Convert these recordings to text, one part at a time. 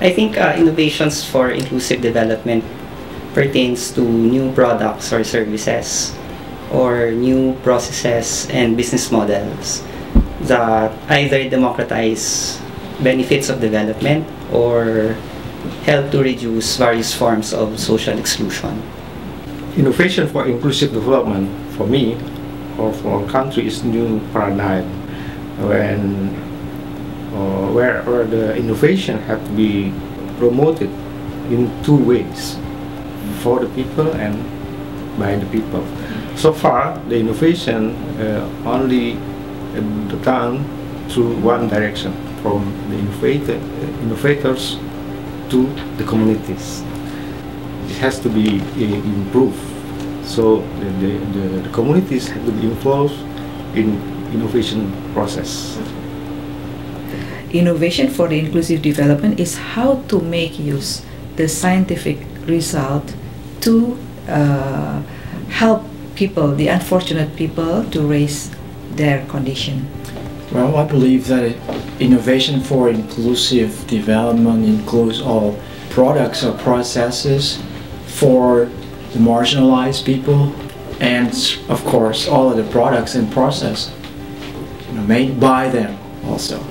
I think uh, innovations for inclusive development pertains to new products or services or new processes and business models that either democratize benefits of development or help to reduce various forms of social exclusion. Innovation for inclusive development for me or for our country is new paradigm when uh, where, where the innovation have to be promoted in two ways for the people and by the people. So far, the innovation uh, only uh, done through one direction, from the innovator, uh, innovators to the communities. It has to be uh, improved. So the, the, the, communities have to be involved in innovation process. Innovation for the inclusive development is how to make use the scientific result to uh, help people, the unfortunate people, to raise their condition. Well, I believe that innovation for inclusive development includes all products or processes for the marginalized people and of course all of the products and process you know, made by them also.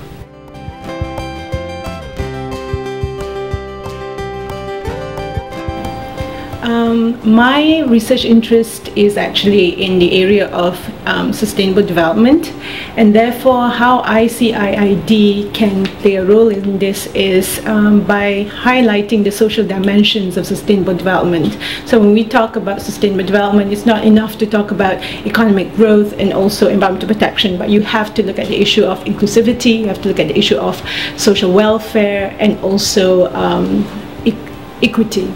Um, my research interest is actually in the area of um, sustainable development and therefore how ICIID can play a role in this is um, by highlighting the social dimensions of sustainable development. So when we talk about sustainable development, it's not enough to talk about economic growth and also environmental protection, but you have to look at the issue of inclusivity, you have to look at the issue of social welfare and also um, e equity.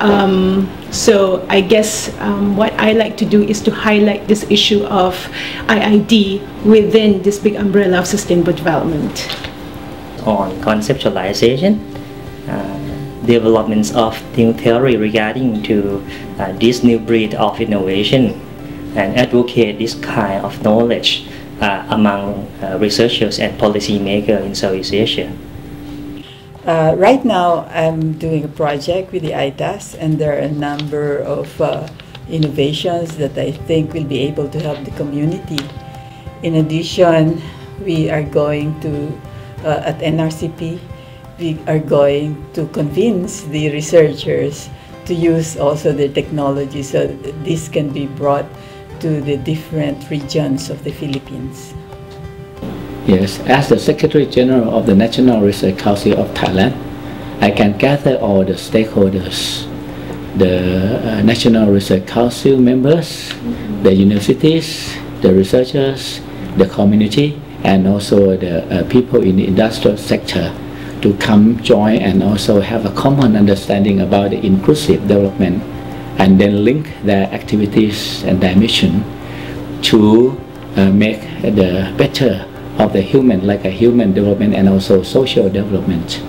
Um, so I guess um, what I like to do is to highlight this issue of IID within this big umbrella of sustainable development. On conceptualization, uh, developments of new theory regarding to uh, this new breed of innovation and advocate this kind of knowledge uh, among uh, researchers and policymakers in Southeast Asia. Uh, right now, I'm doing a project with the ITAS, and there are a number of uh, innovations that I think will be able to help the community. In addition, we are going to, uh, at NRCP, we are going to convince the researchers to use also the technology so this can be brought to the different regions of the Philippines. Yes, as the Secretary General of the National Research Council of Thailand, I can gather all the stakeholders, the uh, National Research Council members, the universities, the researchers, the community, and also the uh, people in the industrial sector to come join and also have a common understanding about the inclusive development and then link their activities and their mission to uh, make the better of the human, like a human development and also social development.